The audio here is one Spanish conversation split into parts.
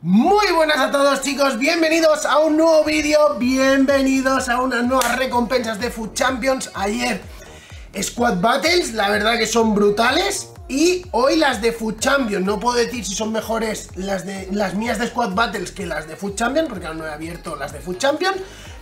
Muy buenas a todos chicos, bienvenidos a un nuevo vídeo, bienvenidos a unas nuevas recompensas de Food Champions. Ayer Squad Battles, la verdad que son brutales. Y hoy las de Food Champions, no puedo decir si son mejores las, de, las mías de Squad Battles que las de Food Champions Porque aún no he abierto las de Food Champions.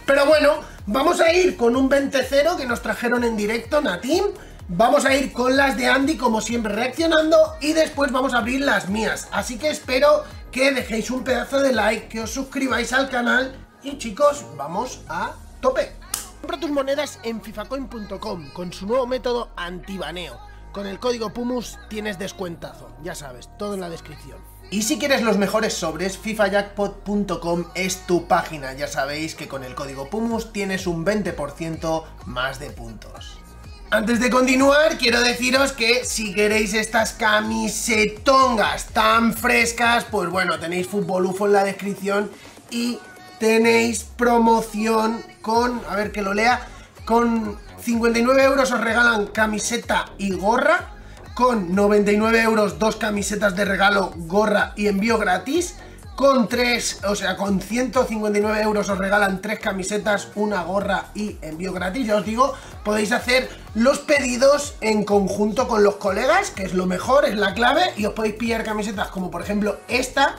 Pero bueno, vamos a ir con un 20-0 que nos trajeron en directo, Natim. Vamos a ir con las de Andy, como siempre, reaccionando. Y después vamos a abrir las mías. Así que espero que dejéis un pedazo de like, que os suscribáis al canal y chicos, vamos a tope. Compra tus monedas en fifacoin.com con su nuevo método antibaneo. Con el código PUMUS tienes descuentazo, ya sabes, todo en la descripción. Y si quieres los mejores sobres, fifajackpot.com es tu página. Ya sabéis que con el código PUMUS tienes un 20% más de puntos. Antes de continuar, quiero deciros que si queréis estas camisetongas tan frescas, pues bueno, tenéis Fútbol UFO en la descripción y tenéis promoción con, a ver que lo lea, con 59 euros os regalan camiseta y gorra, con 99 euros dos camisetas de regalo, gorra y envío gratis, con 3, o sea, con 159 euros os regalan 3 camisetas, una gorra y envío gratis. Ya os digo, podéis hacer los pedidos en conjunto con los colegas, que es lo mejor, es la clave, y os podéis pillar camisetas como por ejemplo esta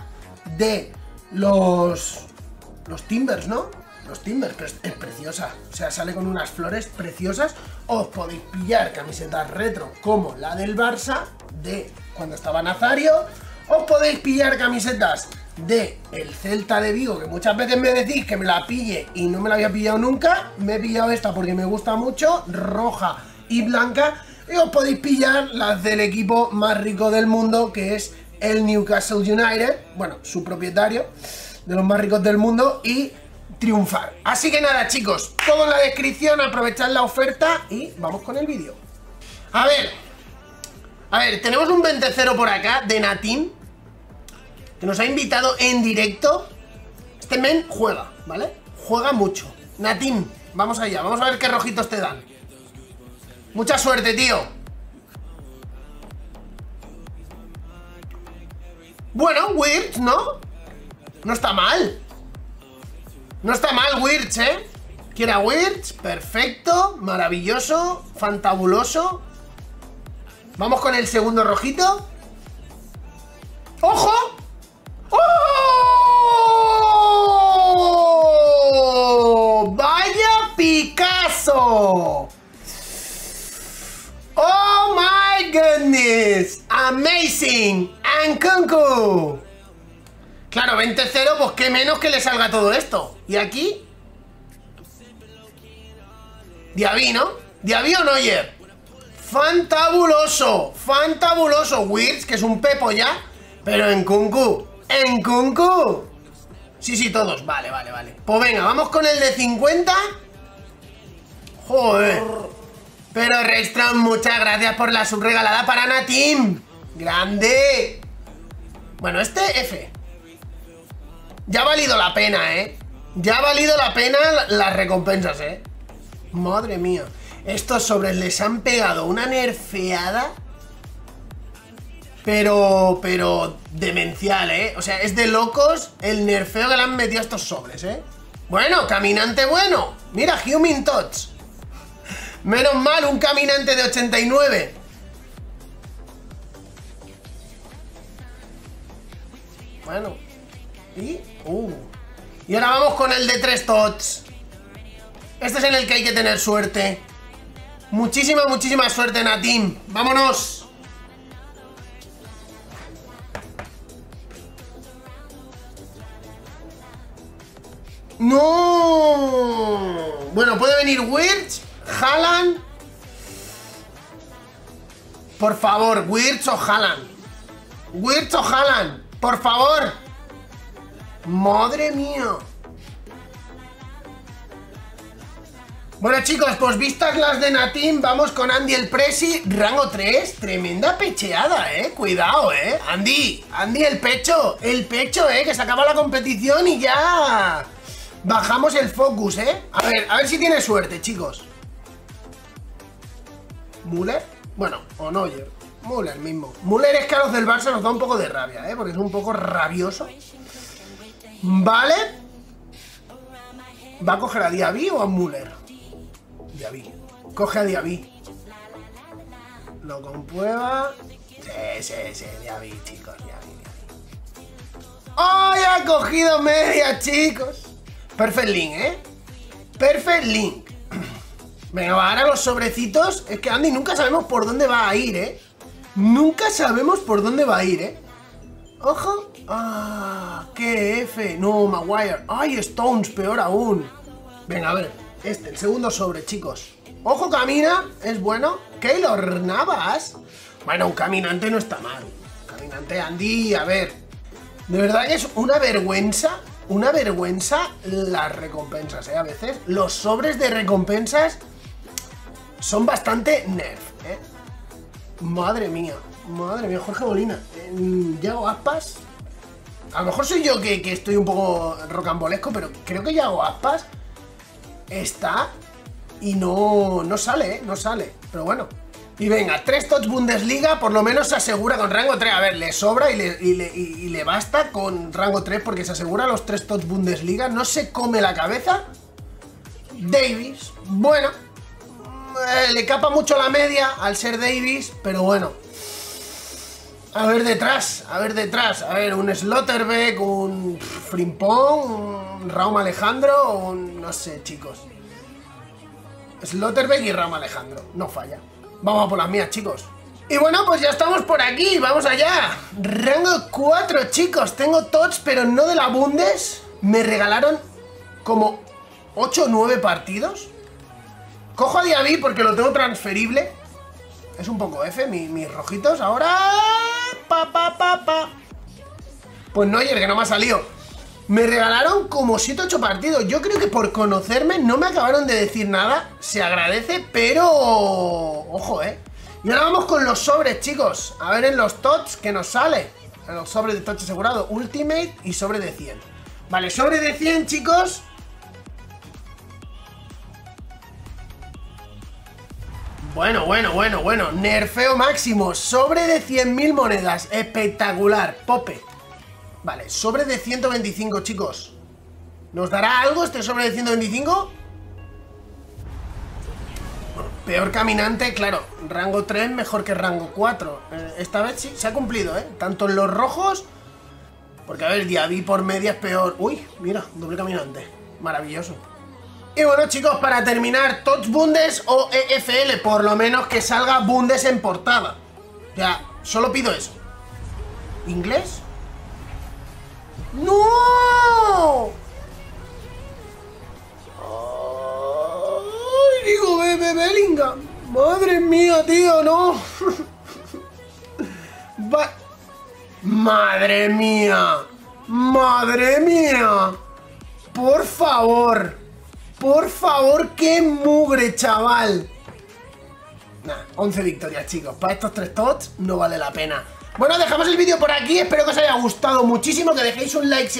de los, los Timbers, ¿no? Los Timbers, pero es, preciosa, o sea, sale con unas flores preciosas. Os podéis pillar camisetas retro como la del Barça, de cuando estaba Nazario. Os podéis pillar camisetas de el Celta de Vigo, que muchas veces me decís que me la pille y no me la había pillado nunca, me he pillado esta porque me gusta mucho, roja y blanca, y os podéis pillar las del equipo más rico del mundo, que es el Newcastle United, bueno, su propietario, de los más ricos del mundo, y triunfar. Así que nada, chicos, todo en la descripción, aprovechad la oferta y vamos con el vídeo. A ver, a ver, tenemos un 20-0 por acá de Natim, que nos ha invitado en directo. Este men juega, ¿vale? Juega mucho. Natim, vamos allá, vamos a ver qué rojitos te dan. Mucha suerte, tío. Bueno, Wirtz, ¿no? No está mal. No está mal Wirtz, ¿eh? Quiera Wirtz, perfecto, maravilloso, fantabuloso. Vamos con el segundo rojito. ¡Ojo! Picasso! ¡Oh my goodness! ¡Amazing! ¡Ankunku! Claro, 20-0, pues qué menos que le salga todo esto. ¿Y aquí? Diaby, ¿no? Diaby o Noyer. Fantabuloso, fantabuloso. Wirtz, que es un pepo ya. Pero en Kunku ¡En Kunku! Sí, sí, todos. Vale, vale, vale. Pues venga, vamos con el de 50. Joder. Pero Restron, muchas gracias por la subregalada para Natim. ¡Grande! Bueno, este F. Ya ha valido la pena, ¿eh? Ya ha valido la pena las recompensas, ¿eh? Madre mía. Estos sobres les han pegado una nerfeada pero, pero demencial, ¿eh? O sea, es de locos el nerfeo que le han metido a estos sobres, ¿eh? Bueno, caminante bueno. Mira, Human Touch. Menos mal, un caminante de 89. Bueno. Y... Uh. Y ahora vamos con el de 3 tots. Este es en el que hay que tener suerte. Muchísima, muchísima suerte, Natim. ¡Vámonos! ¡No! Bueno, puede venir Wirtz, Haaland. Por favor, Wirtz o Haaland. Wirtz o Haaland. Por favor. Madre mía. Bueno chicos, pues vistas las de Natim, vamos con Andy el Presi, rango 3, tremenda pecheada, eh, cuidado, eh, Andy, Andy el pecho, el pecho, eh, que se acaba la competición y ya Bajamos el focus, ¿eh? A ver, a ver si tiene suerte, chicos. ¿Muller? Bueno, o Neuer. Muller mismo. Muller es que a los del Barça nos da un poco de rabia, ¿eh? Porque es un poco rabioso. Vale. ¿Va a coger a Diaby o a Müller? Diaby. Coge a Diaby. Lo comprueba. Sí, sí, sí, Diaby, chicos, Diaby. ¡Ay, ha cogido media, chicos! Perfect ¿eh? Perfect. Venga, ahora los sobrecitos. Es que Andy nunca sabemos por dónde va a ir, ¿eh? Nunca sabemos por dónde va a ir, ¿eh? Ojo. Ah, qué F. No, Maguire. Ay, Stones, peor aún. Venga, a ver. Este, el segundo sobre, chicos. Ojo, camina. Es bueno. Keylor Navas. Bueno, un caminante no está mal. Caminante Andy, a ver. De verdad que es una vergüenza. Una vergüenza las recompensas, ¿eh? A veces. Los sobres de recompensas son bastante nerf, ¿eh? Madre mía. Madre mía, Jorge Molina. Yago Aspas. A lo mejor soy yo que, estoy un poco rocambolesco, pero creo que Yago Aspas está y no, no sale, ¿eh? No sale. Pero bueno. Y venga, tres tots Bundesliga, por lo menos se asegura con rango 3. A ver, le sobra y le, y le, basta con rango 3 porque se asegura los tres tots Bundesliga. No se come la cabeza. Davis, bueno, eh, le capa mucho la media al ser Davis, pero bueno. A ver detrás, a ver detrás. A ver, un Slotterbeck, un Frimpong, un Raum Alejandro, un... no sé, chicos. Slotterbeck y Raum Alejandro, no falla. Vamos a por las mías, chicos. Y bueno, pues ya estamos por aquí, vamos allá. Rango 4, chicos. Tengo tots, pero no de la Bundes. Me regalaron como 8 o 9 partidos. Cojo a Diaby porque lo tengo transferible. Es un poco F, mis rojitos. Ahora... Pa, pa, pa, pa. Pues no, ayer que no me ha salido. Me regalaron como 7-8 partidos. Yo creo que por conocerme no me acabaron de decir nada. Se agradece, pero... Ojo, ¿eh? Y ahora vamos con los sobres, chicos. A ver en los TOTS que nos sale. En los sobres de TOTS asegurado. Ultimate y sobre de 100. Vale, sobre de 100, chicos. Bueno, bueno, bueno, bueno. Nerfeo máximo. Sobre de 100.000 monedas. Espectacular. Pope. Vale, sobre de 125, chicos. ¿Nos dará algo este sobre de 125? peor caminante, claro. Rango 3 mejor que rango 4. Eh, esta vez sí, se ha cumplido, ¿eh? Tanto en los rojos... Porque, a ver, Diaby por media es peor. Uy, mira, doble caminante. Maravilloso. Y bueno chicos, para terminar, Tots Bundes o EFL, por lo menos que salga Bundes en portada. Ya, solo pido eso. ¿Inglés? ¡No! ¡Ay, digo, bebé Bellingham! ¡Madre mía, tío, no! ¡Madre mía! ¡Madre mía! ¡Por favor! Por favor, qué mugre, chaval. Nah, 11 victorias, chicos. Para estos tres tots no vale la pena. Bueno, dejamos el vídeo por aquí. Espero que os haya gustado muchísimo. Que dejéis un like.